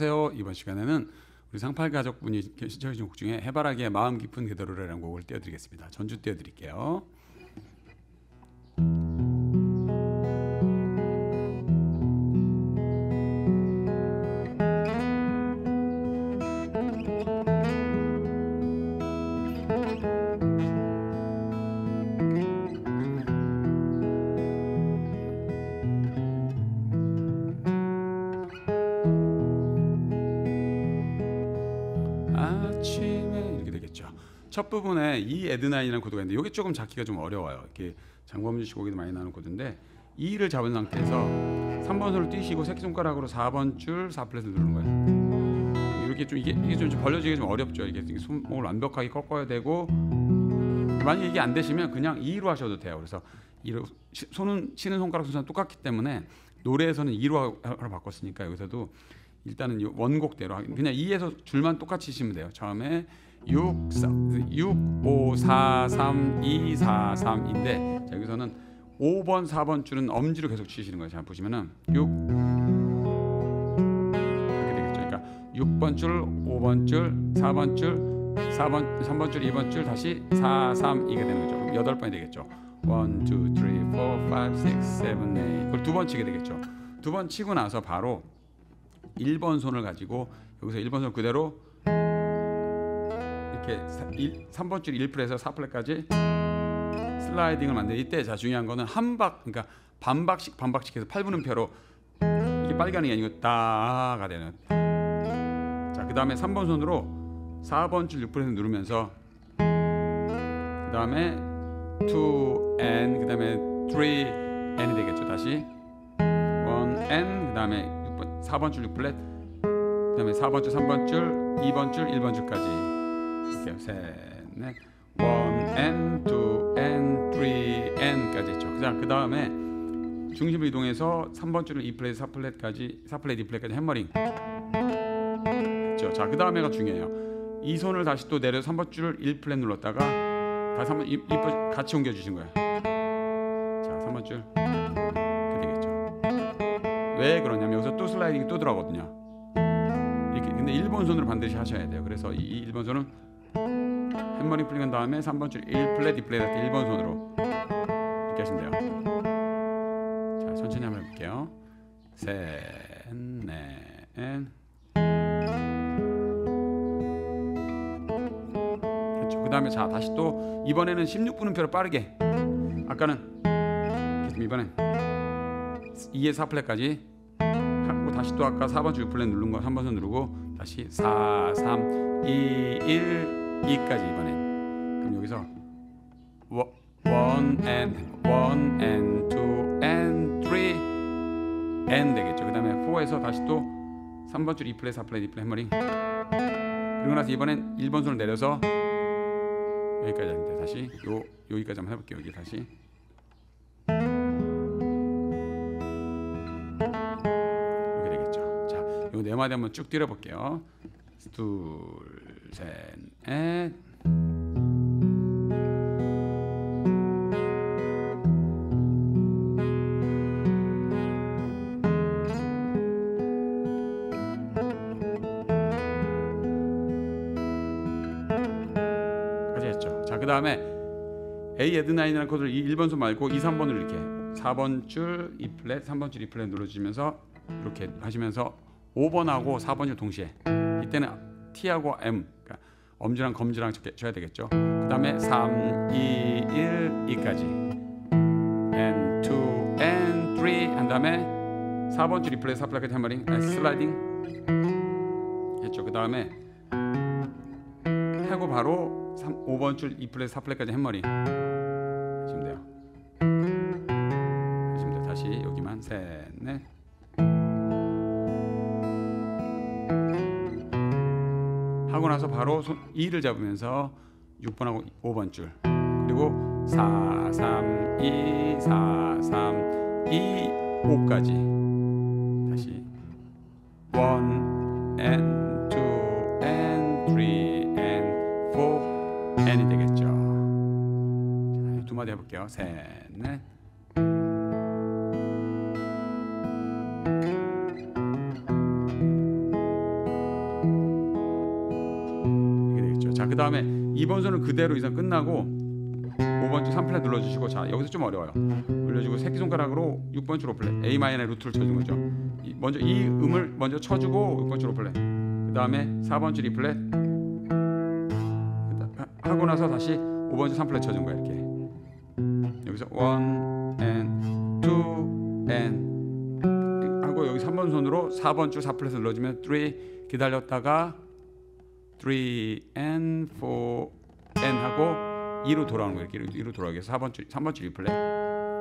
안녕하세요. 이번 시간에는 우리 상팔 가족분이 신청해 주신 곡 중에 해바라기의 마음 깊은 그대로라는 곡을 띄워드리겠습니다. 전주 띄워드릴게요. 첫 부분에 이 에드나인이라는 코드가 있는데 이게 조금 잡기가 좀 어려워요. 이렇게 장범준 씨 곡에도 많이 나오는 코드인데 2를 잡은 상태에서 3번 손을 띄시고 새끼손가락으로 4번 줄 4플랫을 누르는 거예요. 이렇게 좀 이게 이게 좀 벌려지기 좀 어렵죠. 이게 손목을 완벽하게 꺾어야 되고 만약 이게 안 되시면 그냥 2로 하셔도 돼요. 그래서 2로 시- 손은 치는 손가락 순서는 똑같기 때문에 노래에서는 2로 하로 바꿨으니까 여기서도 일단은 이 원곡대로 하- 그냥 2에서 줄만 똑같이 치시면 돼요. 처음에 6 4, 6 5 4 3 2 4 3인데 자, 여기서는 5번 4번 줄은 엄지로 계속 치시는 거예요. 자 보시면은 6 이렇게 되겠죠. 그러니까 6번 줄, 5번 줄, 4번 줄, 4번 3번 줄, 2번 줄 다시 4 3 이게 되는 거죠. 여덟 번이 되겠죠. 1 2 3 4 5 6 7 8 그걸 두 번 치게 되겠죠. 두 번 치고 나서 바로 1번 손을 가지고 여기서 1번 손 그대로 이렇게 3번 줄 1플에서 4플랫까지 슬라이딩을 만들 이때 자 중요한 거는 한 박 그러니까 반박씩 반박씩 해서 8분음표로 이게 게 아니고 따가 되는. 자 그 다음에 3번 손으로 4번 줄 6플랫을 누르면서 그 다음에 2 N 그 다음에 3 N이 되겠죠 다시. 1 N 그 다음에 6번 4번 줄 6플랫 그 다음에 4번 줄 3번 줄 2번 줄 1번 줄까지 이렇게 셋넷. 1 N 2 N 3 N까지 했죠. 자 그 다음에 중심을 이동해서 3번 줄을 2플랫 4플랫까지 4플랫 2플랫까지 해머링. 했죠. 자 그 다음에가 중요해요. 이 손을 다시 또 내려 3번 줄을 1플랫 눌렀다가 다시 한번 2플랫 같이 옮겨 주신 거예요. 자 3번 줄. 왜 그러냐면 여기서 또 슬라이딩이 또 들어가거든요. 이렇게. 근데 1번 손으로 반드시 하셔야 돼요. 그래서 이 1번 손은 햄머링 풀린 다음에 3번 줄 1플랫 2플랫 할때 1번 손으로 이렇게 하시면 돼요. 자 천천히 한번 해볼게요. 셋넷 그렇죠. 그 다음에 자 다시 또 이번에는 16분음표로 빠르게 아까는 이번엔 2에 4플랫까지 하고 다시 또 아까 4번 줄 6플랫 누른 거 3번 손 누르고 다시 4 3 2 1 2까지 이번엔 그럼 여기서 1 and 1 and 2 and 3 and 되겠죠. 그 다음에 4에서 다시 또 3번 줄 2플랫 4플랫 2플랫 해머링 그리고 나서 이번엔 1번 손을 내려서 여기까지 합니다. 다시 요 여기까지 한번 해볼게요. 여기 다시 이렇게 되겠죠. 자, 요 네 마디 한번 쭉 때려볼게요. 둘, 셋, 넷. 자, 그 다음에 A add nine이라는 코드를 이 1번 손 말고 2, 3번을 이렇게 4번 줄 2플랫, 3번 줄 2플랫 눌러주면서 이렇게 하시면서 5번하고 4번을 동시에. 이때는 T하고 M 엄지랑 검지랑 쳐- 쳐야 되겠죠. 그 다음에 3, 2, 1, 2까지 and 2, and 3 한 다음에 4번 줄 2플랫, 4플랫까지 hammering 아, 슬라이딩 했죠. 그 다음에 하고 바로 3, 5번 줄 2플랫, 4플랫까지 해머링 하시면 돼요. 하시면 돼요. 다시 여기만 셋, 넷. 하고 나서 바로 손 2를 잡으면서 6번하고 5번 줄 그리고 4, 3, 2, 4, 3, 2, 5까지 다시 1 and 2 and 3 and 4 and이 되겠죠. 자, 두 마디 해볼게요. 셋, 넷. 2번 손을 그대로 이상 끝나고 5번 줄 3플랫 눌러주시고 자 여기서 좀 어려워요. 올려주고 새끼손가락으로 6번 줄 5플랫 A 마이너의 루트를 쳐준 거죠. 이- 먼저 이 음을 먼저 쳐주고 6번 줄 5플랫 그 다음에 4번 줄 2플랫 그다- 하고 나서 다시 5번 줄 3플랫 쳐준 거야 이렇게 여기서 1 and 2 and 하고 여기 3번 손으로 4번 줄 4플랫을 눌러주면 3 기다렸다가 3 and 4 and 하고 2로 돌아오는 거예요. 이렇게 2로 돌아오게 해서 4번 줄 3번 줄 2플랫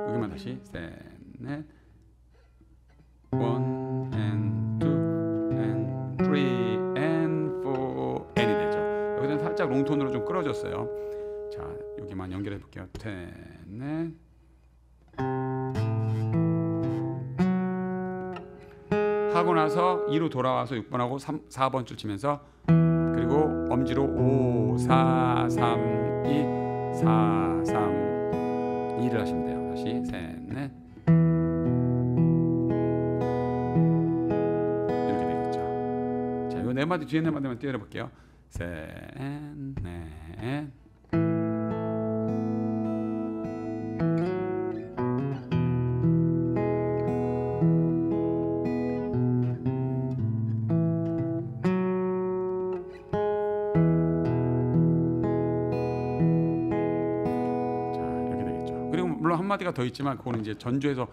여기만 다시 셋넷 1 and 2 and 3 and 4 and이 되죠. 여기서는 살짝 롱톤으로 좀 끌어줬어요. 자 여기만 연결해 볼게요. 넷 하고 나서 2로 돌아와서 6번하고 3, 4번 줄 치면서 그리고 엄지로 5, 4, 3, 2, 4, 3, 2를 하시면 돼요. 다시 셋, 넷 이렇게 되겠죠. 자, 이거 네 마디 뒤에 네 마디만 띄워 볼게요. 셋, 넷 그리고 물론 한 마디가 더 있지만 그거는 이제 전주에서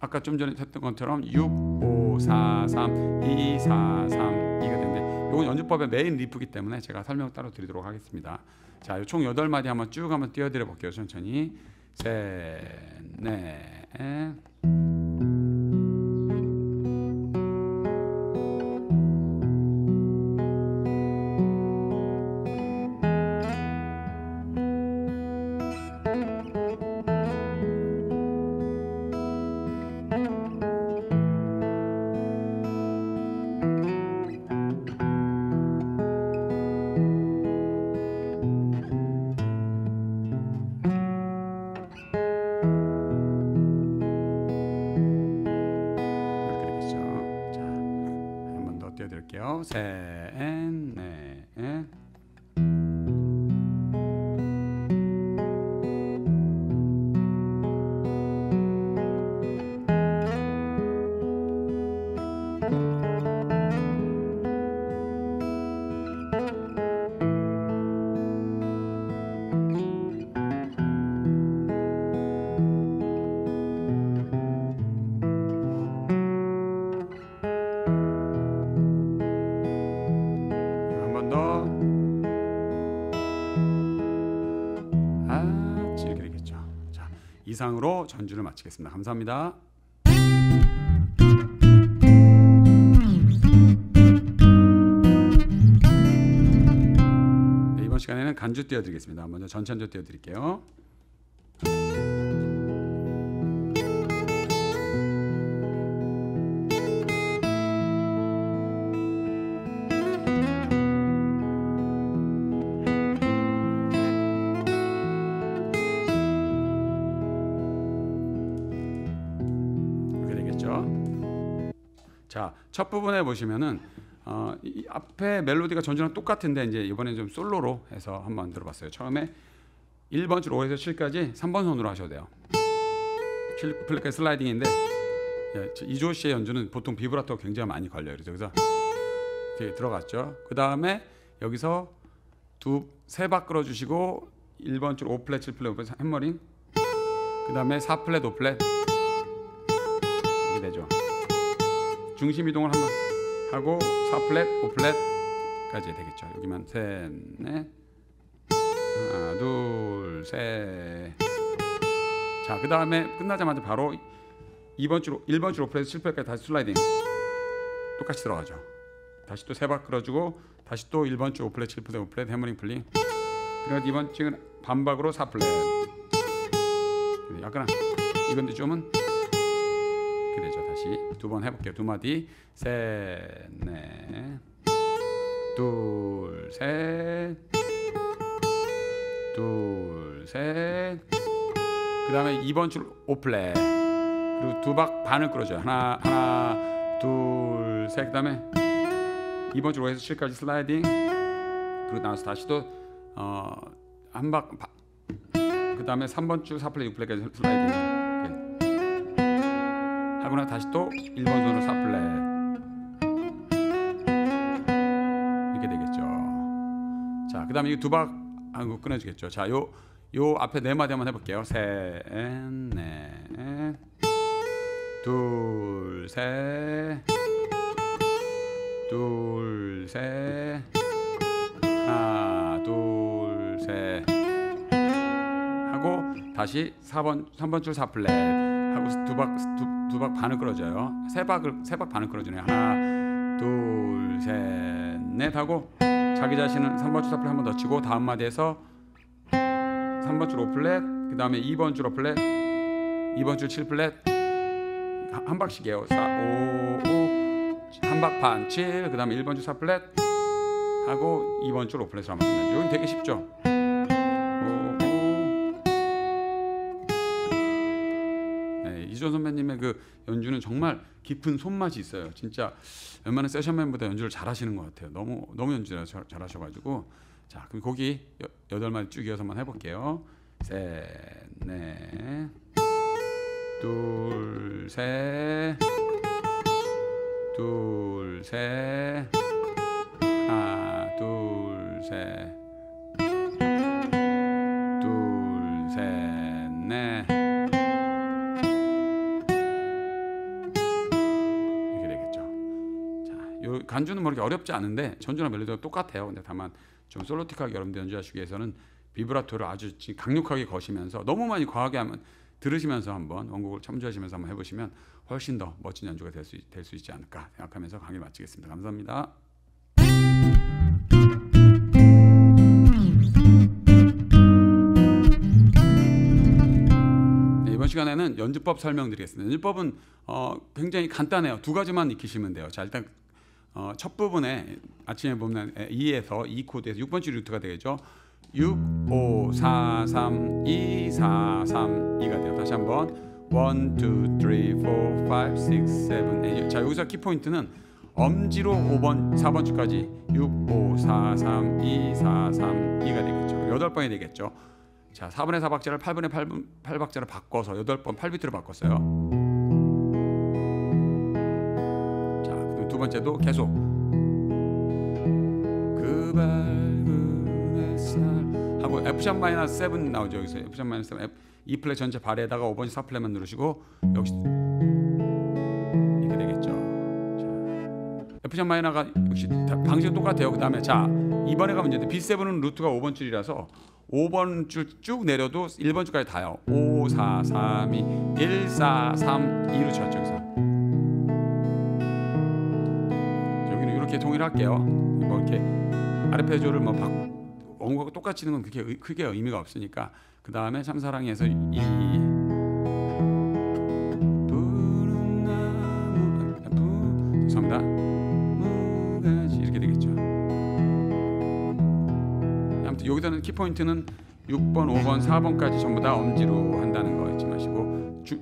아까 좀 전에 했던 것처럼 6, 5, 4, 3, 2, 4, 3, 2가 되는데 이건 연주법의 메인 리프기 때문에 제가 설명 따로 드리도록 하겠습니다. 자, 총 8마디 한번 쭉 한번 띄워 드려 볼게요. 천천히. 셋, 넷. 이상으로 전주를 마치겠습니다. 감사합니다. 네, 이번 시간에는 간주 띄워드리겠습니다. 먼저 전천조 띄워드릴게요. 자, 첫 부분에 보시면은 어, 이 앞에 멜로디가 전주랑 똑같은데 이제 이번에 좀 솔로로 해서 한번 들어봤어요. 처음에 1번 줄 5에서 7까지 3번 손으로 하셔도 돼요. 7 플랫 슬라이딩인데 예, 저 이조 씨의 연주는 보통 비브라토가 굉장히 많이 걸려요. 그래서 이렇게 들어갔죠. 그 다음에 여기서 두 세 박 끌어주시고 1번 줄 5플랫 7플랫 5플랫 해머링 그 다음에 4플랫 5플랫 중심 이동을 한번 하고 4플랫 5플랫까지 되겠죠. 여기만 셋, 넷, 하나, 둘, 셋. 자, 그 다음에 끝나자마자 바로 2번 줄, 1번 줄 5플랫 7플랫까지 다시 슬라이딩 똑같이 들어가죠. 다시 또세박 끌어주고 다시 또 1번 줄 5플랫 7플랫 5플랫 hammering pulling 그리고 이번 층은 반박으로 4플랫 약간 이건데 좀은 다시 두번 해볼게요. 두 마디 셋, 넷, 둘, 셋, 둘, 셋. 그 다음에 2번 줄 5플랫 그리고 두 박 반을 끌어줘요. 하나, 하나, 둘, 셋. 그 다음에 2번 줄 5에서 7까지 슬라이딩 그리고 나와서 다시 또 어, 한박 그 다음에 3번 줄 4플랫 6플랫까지 슬라이딩. 하고 나 다시 또 1번 손으로 4플랫 이렇게 되겠죠. 자, 그 다음에 이 두박 하고 끊어지겠죠. 자, 요 요 앞에 네 마디 한번 해볼게요. 셋, 넷, 둘, 셋, 둘, 셋, 하나, 둘, 셋 하고 다시 4번 3번 줄 4플랫 하고 두박 두, 두 박 반을 끌어줘요. 세 박을 세 박 반을 끌어주네요. 하나, 둘, 셋, 넷 하고 자기 자신은 3번 줄 4플랫 한번 더 치고 다음 마디에서 3번 줄 5플랫 그 다음에 2번 줄 5플랫 2번 줄 7플랫. 한- 한 박씩이에요. 4, 5, 5 한박 반, 7, 그 다음에 1번 줄 4플랫 하고 2번 줄 5플랫을 한번 끝내죠. 이건 되게 쉽죠 네, 이준 선배님의 그 연주는 정말 깊은 손맛이 있어요. 진짜 웬만한 세션맨보다 연주를 잘하시는 것 같아요. 너무 너무 연주를 잘- 잘하셔가지고. 자, 그럼 여- 여덟 마디 쭉 이어서 한번 해볼게요. 셋, 넷, 둘, 셋, 둘, 셋, 하나, 둘, 셋, 요 간주는 뭐 어렵지 않은데 전주나 멜로디가 똑같아요. 근데 다만 좀 솔로틱하게 여러분들 연주하시기 위해서는 비브라토를 아주 지- 강력하게 거시면서 너무 많이 과하게 하면 들으시면서 한번 원곡을 참조하시면서 한번 해보시면 훨씬 더 멋진 연주가 될 수 될 수 있지 않을까 생각하면서 강의 마치겠습니다. 감사합니다. 네, 이번 시간에는 연주법 설명드리겠습니다. 연주법은 어, 굉장히 간단해요. 두 가지만 익히시면 돼요. 자 일단 어, 첫 부분에 아침에 보면 2에서 2 코드에서 6번 줄 루트가 되겠죠. 6, 5, 4, 3, 2, 4, 3, 2가 돼요. 다시 한번 1, 2, 3, 4, 5, 6, 7, 8. 자 여기서 키 포인트는 엄지로 5번, 4번 줄까지 6, 5, 4, 3, 2, 4, 3, 2가 되겠죠. 여덟 번이 되겠죠. 자 4분의 4박자를 8분의 8분, 8박자를 바꿔서 8번 8비트로 바꿨어요. 번째도 계속 그 밝은 햇살 하고 F 샵 마이너스 7 나오죠 여기서 F 샵 마이너스 7 F, E 플랫 전체 발에다가 5번 4 플랫만 누르시고 역시 이렇게 되겠죠. 자, F 샵 마이너가 역시 다- 방식은 똑같아요. 그 다음에 자 2번에 가면 이제 B7은 루트가 5번 줄이라서 5번 줄 쭉 내려도 1번 줄까지 다요. 5, 4, 3, 2, 1, 4, 3, 2로 쳤죠 이렇게 동일할게요. 뭐 이렇게 아르페지오를 뭐 바, 원곡하고 똑같이 치는 건 그게 의- 크게 의미가 없으니까 그 다음에 참사랑에서 이 아, 여기서는 키 포인트는 6번, 5번, 4번까지 전부 다 엄지로 한다는 거 잊지 마시고 주,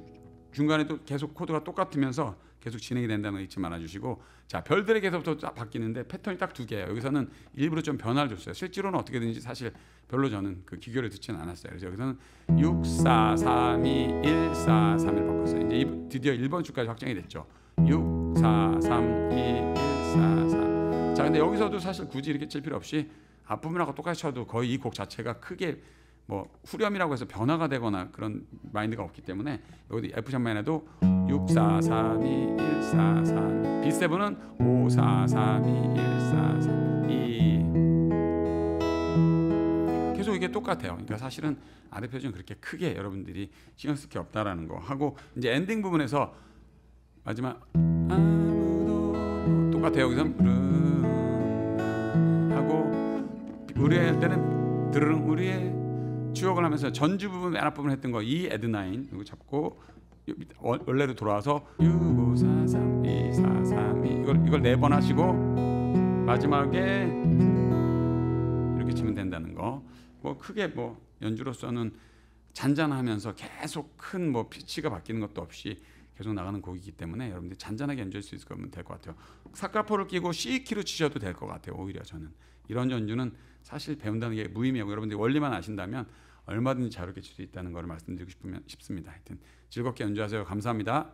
중간에도 계속 코드가 똑같으면서 계속 진행이 된다는 거 잊지 말아주시고 자 별들에게서부터 딱 바뀌는데 패턴이 딱 두 개예요. 여기서는 일부러 좀 변화를 줬어요. 실제로는 어떻게든지 사실 별로 저는 그 기교를 듣지는 않았어요. 그래서 여기서는 6, 4, 3, 2, 1, 4, 3, 1 바꿨어요. 이제 이- 드디어 1번 줄까지 확정이 됐죠. 6, 4, 3, 2, 1, 4, 3. 자 근데 여기서도 사실 굳이 이렇게 칠 필요 없이 앞부분하고 똑같이 쳐도 거의 이 곡 자체가 크게 뭐 후렴이라고 해서 변화가 되거나 그런 마인드가 없기 때문에 여기 F 샵만 해도 6 4 3 2 1 4 3 B7은 5 4 3 2 1 4 3 2 계속 이게 똑같아요. 그러니까 사실은 아르페지오는 그렇게 크게 여러분들이 신경 쓸 게 없다라는 거 하고 이제 엔딩 부분에서 마지막 아무도 똑같아요. 여기서 르 하고 우리의 할 때는 드르릉 우리의 추억을 하면서 전주 부분 맨 앞 부분 했던 거 이 에드나인 이거 잡고 원래로 돌아와서 6 5 4 3 2 4 3 2 이걸 이걸 네 번 하시고 마지막에 이렇게 치면 된다는 거. 뭐 크게 뭐 연주로서는 잔잔하면서 계속 큰 뭐 피치가 바뀌는 것도 없이 계속 나가는 곡이기 때문에 여러분들이 잔잔하게 연주할 수 있으면 될 것 같아요. 사카포를 끼고 C 키로 치셔도 될 것 같아요. 오히려 저는 이런 연주는 사실 배운다는 게 무의미하고 여러분들이 원리만 아신다면 얼마든지 자유롭게 칠 수 있다는 걸 말씀드리고 싶습니다. 하여튼 즐겁게 연주하세요. 감사합니다.